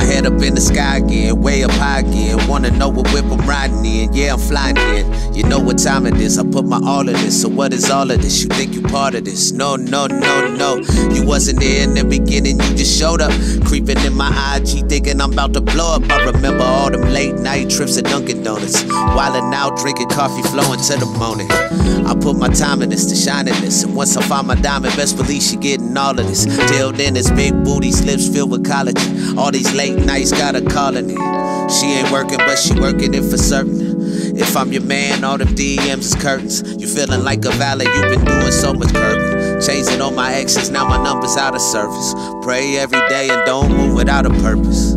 Head up in the sky again, way up high again. Wanna know what whip I'm riding in? Yeah, I'm flying in. You know what time it is. I put my all of this. So what is all of this? You think you part of this? No, no, no, no. You wasn't there in the beginning. You just showed up, creeping in my IG, thinking I'm about to blow up. I remember all them late night trips at Dunkin' Donuts, wildin' out, drinking coffee, flowing to the morning. I put my time in this to shine in this, and once I find my diamond, best believe she getting all of this. Till then, it's big booties, lips filled with collagen. All these late nights got her calling it. She ain't working, but she working it for certain. If I'm your man, all them DMs is curtains. You feeling like a valet, you been doing so much curbing. Changing all my exes, now my number's out of service. Pray every day and don't move without a purpose.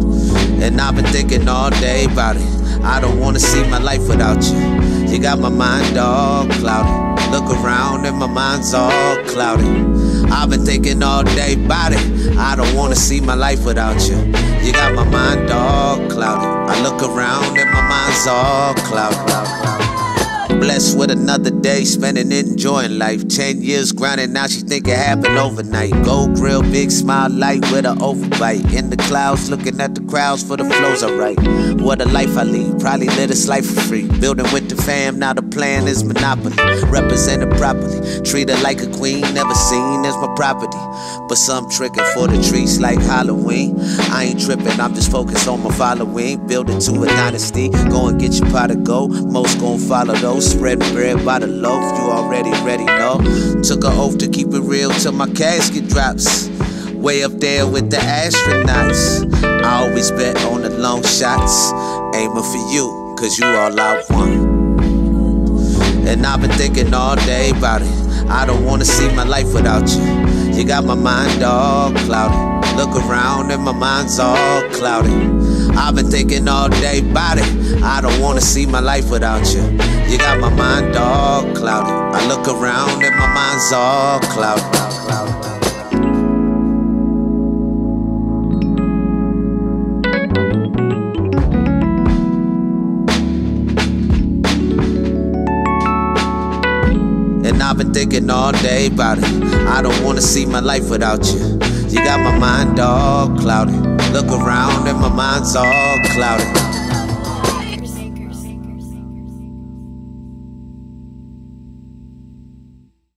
And I've been thinking all day about it. I don't wanna see my life without you. You got my mind all clouded. Look around and my mind's all clouded. I've been thinking all day about it. I don't wanna see my life without you. You got my mind all clouded. I look around and my mind's all clouded. With another day, spending it enjoying life. Ten years grinding, now she think it happened overnight. Gold grill, big smile, light with an overbite. In the clouds, looking at the crowds for the flows I write. What a life I lead, probably live this life for free. Building with the fam, now the plan is monopoly. Represented properly, treat her like a queen, never seen as my property. But some tricking for the trees like Halloween. I ain't tripping, I'm just focused on my following. Build it to a dynasty, go and get your pot of gold. Most gon' follow those. Spreading bread by the loaf, you already ready know. Took an oath to keep it real till my casket drops. Way up there with the astronauts. I always bet on the long shots. Aiming for you, cause you all I want. And I've been thinking all day about it. I don't wanna see my life without you. You got my mind all clouded. Look around and my mind's all clouded. I've been thinking all day about it. I don't wanna see my life without you. You got my mind all clouded. I look around and my mind's all clouded. And I've been thinking all day about it. I don't wanna see my life without you. You got my mind all clouded. Look around and my mind's all clouded.